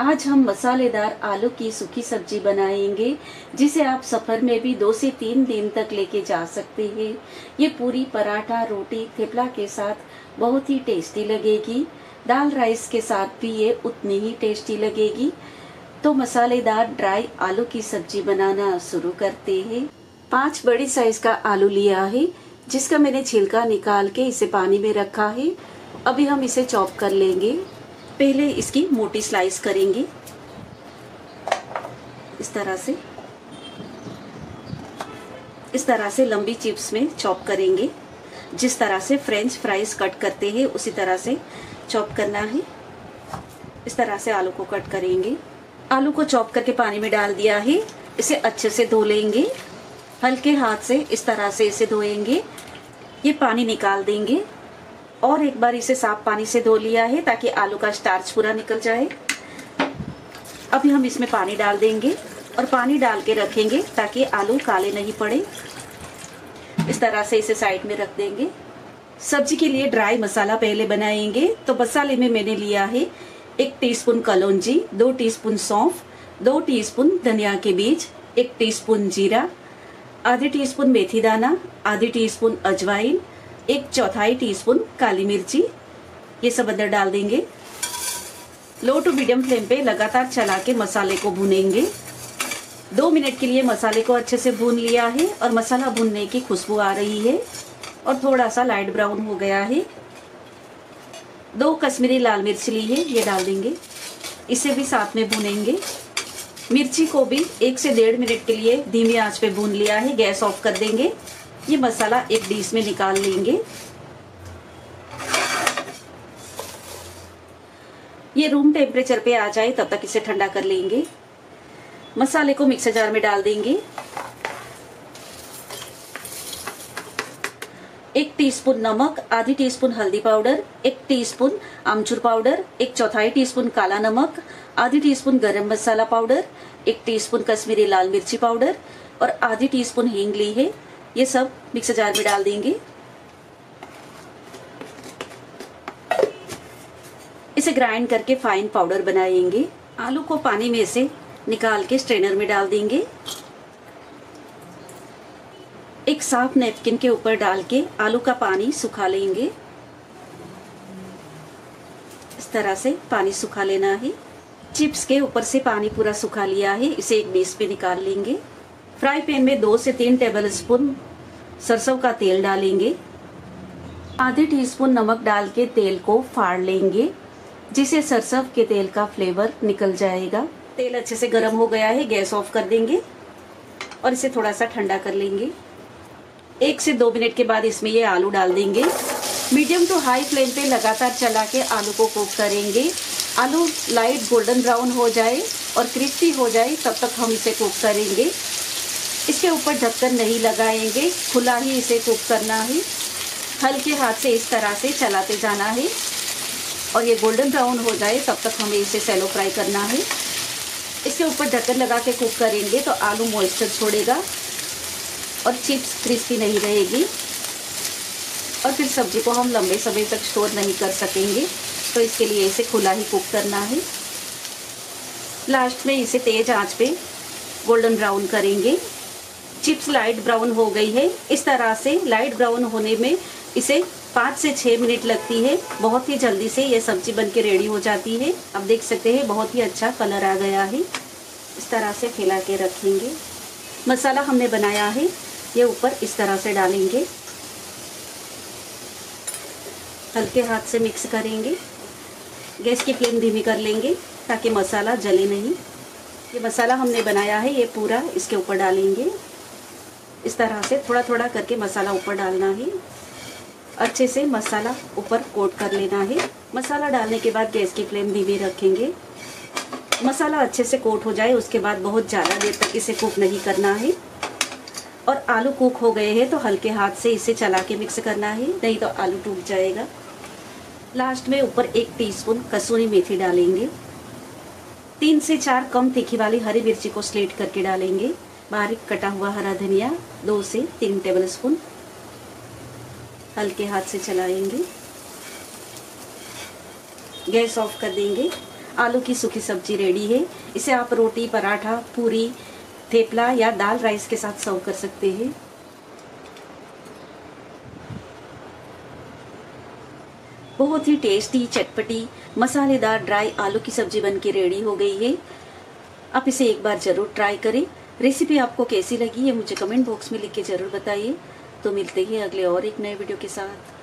आज हम मसालेदार आलू की सूखी सब्ज़ी बनाएँगे, जिसे आप सफ़र में भी दो से तीन दिन तक लेके जा सकते हैं। ये पूरी पराठा, रोटी, थेपला के साथ बहुत ही टेस्टी लगेगी। दाल राइस के साथ भी ये उतनी ही टेस्टी लगेगी। तो मसालेदार ड्राई आलू की सब्ज़ी बनाना शुरू करते हैं। पाँच बड़ी साइज़ का आलू लिया है, जिसका मैंने छिलका निकाल के इसे पानी में रखा है। अभी हम इसे चॉप कर लेंगे। पहले इसकी मोटी स्लाइस करेंगे। इस तरह से। इस तरह से लंबी चिप्स में चॉप करेंगे। जिस तरह से फ्रेंच फ्राइज कट करते हैं, उसी तरह से चॉप करना है। इस तरह से आलू को कट करेंगे। आलू को चॉप करके पानी में डाल दिया है। इसे अच्छे से धो लेंगे। हल्के हाथ से इस तरह से इसे धोएँगे। ये पानी निकाल देंगे। और एक बार इसे साफ़ पानी से धो लिया है ताकि आलू का स्टार्च पूरा निकल जाए। अभी हम इसमें पानी डाल देंगे और पानी डाल के रखेंगे ताकि आलू काले नहीं पड़े। इस तरह से इसे साइड में रख देंगे। सब्ज़ी के लिए ड्राई मसाला पहले बनाएँगे। तो मसाले में मैंने लिया है एक टीस्पून कलौंजी, दो टीस्पून सौंफ, दो टीस्पून धनिया के बीज, एक टीस्पून जीरा, आधी टीस्पून मेथी दाना, आधी टीस्पून अजवाइन एक चौथाई टीस्पून काली मिर्ची। ये सब अंदर डाल देंगे। लो टू मीडियम फ्लेम पे लगातार चला के मसाले को भूनेंगे। दो मिनट के लिए मसाले को अच्छे से भून लिया है और मसाला भुनने की खुशबू आ रही है और थोड़ा सा लाइट ब्राउन हो गया है। दो कश्मीरी लाल मिर्च ली है, ये डाल देंगे। इसे भी साथ में भूनेंगे। मिर्ची को भी एक से डेढ़ मिनट के लिए धीमी आँच पे भून लिया है, गैस ऑफ़ कर देंगे। ये मसाला एक डिश में निकाल लेंगे। ये रूम टेम्परेचर पे आ जाए, तब तक इसे ठंडा कर लेंगे। मसाले को मिक्सर जार में डाल देंगे। एक टीस्पून नमक, आधी टीस्पून हल्दी पाउडर, एक टीस्पून आमचूर पाउडर, एक चौथाई टीस्पून काला नमक, आधी टीस्पून गरम मसाला पाउडर, एक टीस्पून कश्मीरी लाल मिर्ची पाउडर और आधी टीस्पून हींग ली है। ये सब मिक्सर जार में डाल देंगे। इसे ग्राइंड करके फाइन पाउडर बनाएँगे। आलू को पानी में से निकाल के स्ट्रेनर में डाल देंगे। एक साफ़ नेपकिन के ऊपर डाल के आलू का पानी सुखा लेंगे। इस तरह से पानी सुखा लेना है। चिप्स के ऊपर से पानी पूरा सुखा लिया है। इसे एक बेस पे निकाल लेंगे। फ्राई पैन में दो से तीन टेबल स्पून सरसों का तेल डालेंगे। आधे टीस्पून नमक डाल के तेल को फाड़ लेंगे जिसे सरसों के तेल का फ्लेवर निकल जाएगा। तेल अच्छे से गर्म हो गया है, गैस ऑफ़ कर देंगे और इसे थोड़ा सा ठंडा कर लेंगे। एक से दो मिनट के बाद इसमें ये आलू डाल देंगे। मीडियम टू हाई फ्लेम पे लगातार चला के आलू को कुक करेंगे। आलू लाइट गोल्डन ब्राउन हो जाए और क्रिस्पी हो जाए, तब तक हम इसे कुक करेंगे। इसके ऊपर ढक्कन नहीं लगाएँगे। खुला ही इसे कुक करना है। हल्के हाथ से इस तरह से चलाते जाना है। और ये गोल्डन ब्राउन हो जाए, तब तक हमें इसे सेलो फ्राई करना है। इसके ऊपर ढक्कन लगा के कुक करेंगे तो आलू मॉइस्चर छोड़ेगा और चिप्स क्रिस्पी नहीं रहेगी। और फिर सब्ज़ी को हम लंबे समय तक स्टोर नहीं कर सकेंगे। तो इसके लिए इसे खुला ही कुक करना है। लास्ट में इसे तेज आँच पे गोल्डन ब्राउन करेंगे। चिप्स लाइट ब्राउन हो गई है। इस तरह से लाइट ब्राउन होने में इसे पाँच से छः मिनट लगती है। बहुत ही जल्दी से ये सब्ज़ी बन के रेडी हो जाती है। अब देख सकते हैं, बहुत ही अच्छा कलर आ गया है। इस तरह से फैला के रखेंगे। मसाला हमने बनाया है। ये ऊपर इस तरह से डालेंगे। हल्के हाथ से मिक्स करेंगे। गैस की फ्लेम धीमी कर लेंगे ताकि मसाला जले नहीं। ये मसाला हमने बनाया है, ये पूरा इसके ऊपर डालेंगे। इस तरह से थोड़ा थोड़ा करके मसाला ऊपर डालना है। अच्छे से मसाला ऊपर कोट कर लेना है। मसाला डालने के बाद गैस की फ्लेम धीमी रखेंगे। मसाला अच्छे से कोट हो जाए, उसके बाद बहुत ज़्यादा देर तक इसे कुक नहीं करना है। और आलू कुक हो गए हैं तो हल्के हाथ से इसे चला के मिक्स करना है, नहीं तो आलू टूट जाएगा। लास्ट में ऊपर एक टीस्पून कसूरी मेथी डालेंगे। तीन से चार कम तीखी वाली हरी मिर्ची को स्लेट करके डालेंगे। बारीक कटा हुआ हरा धनिया, दो से तीन टेबल स्पून हल्के हाथ से चलाएँगे। गैस ऑफ़ कर देंगे। आलू की सूखी सब्ज़ी रेडी है। इसे आप रोटी, पराठा, पूरी, थेपला या दाल राइस के साथ सर्व कर सकते हैं। बहुत ही टेस्टी, चटपटी, मसालेदार ड्राई आलू की सब्ज़ी बन के रेडी हो गई है। आप इसे एक बार ज़रूर ट्राई करें। रेसिपी आपको कैसी लगी ये मुझे कमेंट बॉक्स में लिख के ज़रूर बताइए। तो मिलते ही अगले और एक नए वीडियो के साथ।